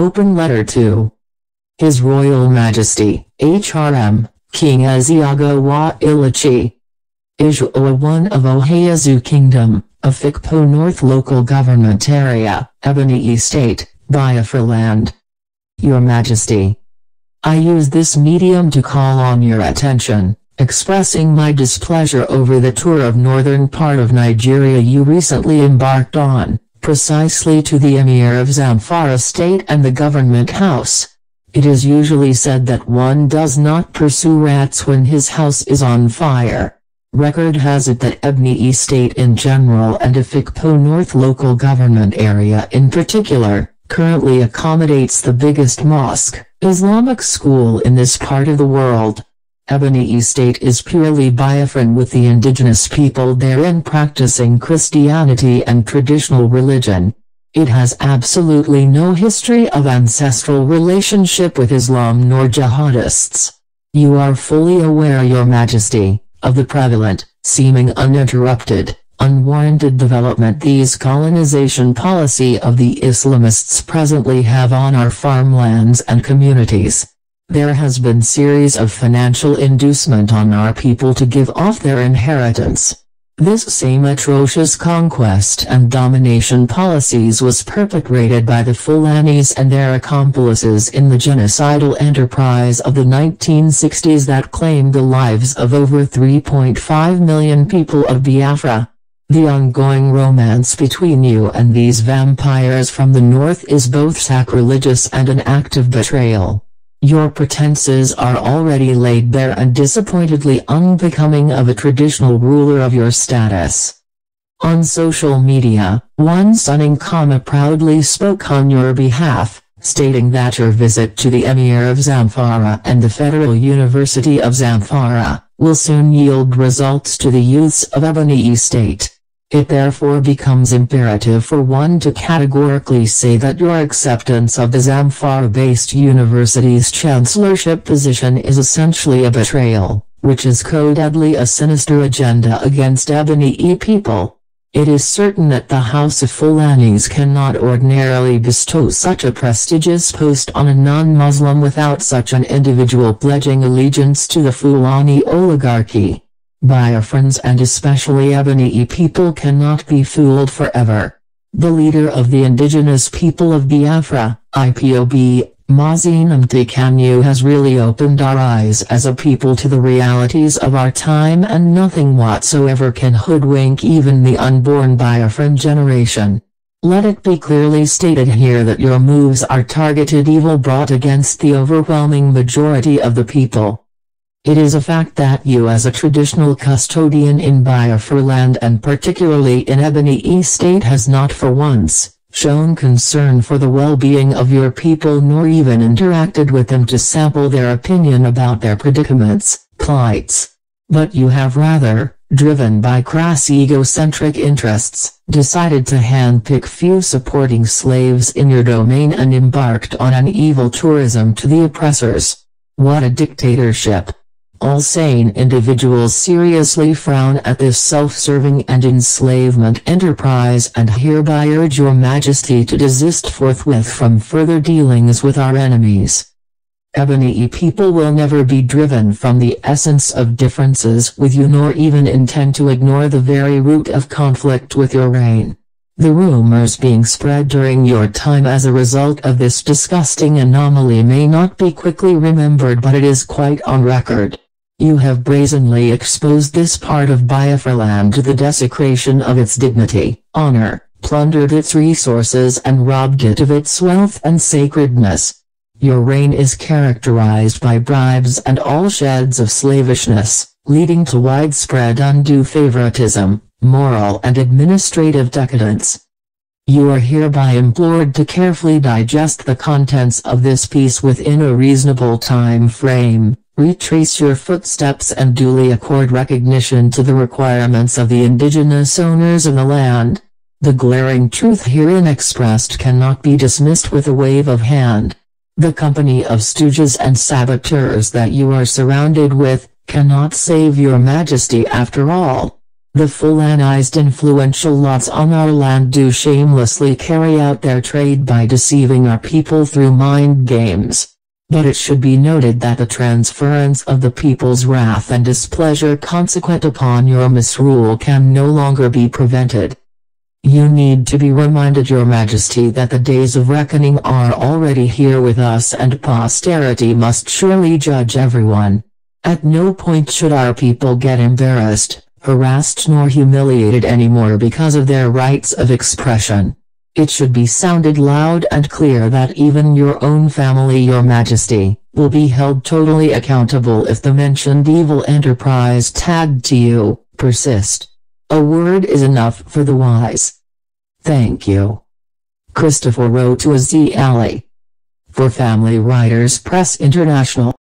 Open letter to His Royal Majesty, HRM, King Ezeogo Ewa Elechi. Isuoha one of Ohaisu Kingdom, Afikpo North Local Government Area, Ebonyi State, Biafra Land. Your Majesty. I use this medium to call on your attention, expressing my displeasure over the tour of northern part of Nigeria you recently embarked on precisely to the Emir of Zamfara state and the government house. It is usually said that one does not pursue rats when his house is on fire. Record has it that Ebonyi State in general and Afikpo North local government area in particular, currently accommodates the biggest mosque, Islamic school in this part of the world. Ebonyi State is purely Biafran with the indigenous people therein practicing Christianity and traditional religion. It has absolutely no history of ancestral relationship with Islam nor jihadists. You are fully aware your majesty, of the prevalent, seeming uninterrupted, unwarranted development these colonization policy of the Islamists presently have on our farmlands and communities. There has been series of financial inducement on our people to give off their inheritance. This same atrocious conquest and domination policies was perpetrated by the Fulanis and their accomplices in the genocidal enterprise of the 1960s that claimed the lives of over 3.5 million people of Biafra. The ongoing romance between you and these vampires from the north is both sacrilegious and an act of betrayal. Your pretenses are already laid bare and disappointedly unbecoming of a traditional ruler of your status. On social media, one Sunning Kama proudly spoke on your behalf, stating that your visit to the Emir of Zamfara and the Federal University of Zamfara will soon yield results to the youths of Ebonyi State. It therefore becomes imperative for one to categorically say that your acceptance of the Zamfara-based university's chancellorship position is essentially a betrayal, which is codedly a sinister agenda against Ebonyi people. It is certain that the House of Fulanis cannot ordinarily bestow such a prestigious post on a non-Muslim without such an individual pledging allegiance to the Fulani oligarchy. Biafrans and especially Ebonyi people cannot be fooled forever. The leader of the indigenous people of Biafra, IPOB, Mazi Nnamdi has really opened our eyes as a people to the realities of our time and nothing whatsoever can hoodwink even the unborn Biafran generation. Let it be clearly stated here that your moves are targeted evil brought against the overwhelming majority of the people. It is a fact that you as a traditional custodian in Biafra land and particularly in Ebonyi State has not for once, shown concern for the well-being of your people nor even interacted with them to sample their opinion about their predicaments, plights. But you have rather, driven by crass egocentric interests, decided to handpick few supporting slaves in your domain and embarked on an evil tourism to the oppressors. What a dictatorship! All sane individuals seriously frown at this self-serving and enslavement enterprise and hereby urge your majesty to desist forthwith from further dealings with our enemies. Ebonyi people will never be driven from the essence of differences with you nor even intend to ignore the very root of conflict with your reign. The rumors being spread during your time as a result of this disgusting anomaly may not be quickly remembered but it is quite on record. You have brazenly exposed this part of Biafra land to the desecration of its dignity, honor, plundered its resources and robbed it of its wealth and sacredness. Your reign is characterized by bribes and all sheds of slavishness, leading to widespread undue favoritism, moral and administrative decadence. You are hereby implored to carefully digest the contents of this piece within a reasonable time frame. Retrace your footsteps and duly accord recognition to the requirements of the indigenous owners of the land. The glaring truth herein expressed cannot be dismissed with a wave of hand. The company of stooges and saboteurs that you are surrounded with, cannot save your majesty after all. The Fulanized influential lots on our land do shamelessly carry out their trade by deceiving our people through mind games. But it should be noted that the transference of the people's wrath and displeasure consequent upon your misrule can no longer be prevented. You need to be reminded your majesty that the days of reckoning are already here with us and posterity must surely judge everyone. At no point should our people get embarrassed, harassed nor humiliated anymore because of their rights of expression. It should be sounded loud and clear that even your own family your majesty, will be held totally accountable if the mentioned evil enterprise tagged to you, persist. A word is enough for the wise. Thank you. Christopher wrote to Aziz Ali. For Family Writers Press International